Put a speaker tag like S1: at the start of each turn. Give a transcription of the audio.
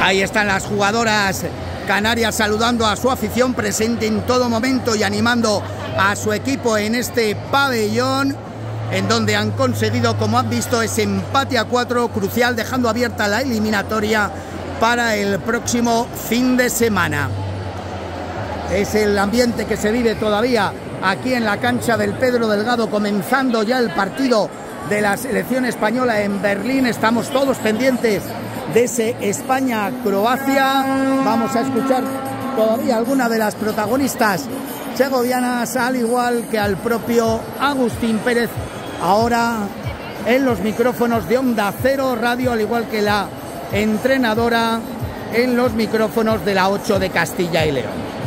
S1: Ahí están las jugadoras canarias saludando a su afición presente en todo momento y animando a su equipo en este pabellón en donde han conseguido, como han visto, ese empate a cuatro crucial, dejando abierta la eliminatoria para el próximo fin de semana. Es el ambiente que se vive todavía aquí en la cancha del Pedro Delgado, comenzando ya el partido de la selección española en Berlín. Estamos todos pendientes de ese España-Croacia. Vamos a escuchar todavía alguna de las protagonistas segovianas, al igual que al propio Agustín Pérez, ahora en los micrófonos de Onda Cero Radio, al igual que la entrenadora en los micrófonos de la 8 de Castilla y León.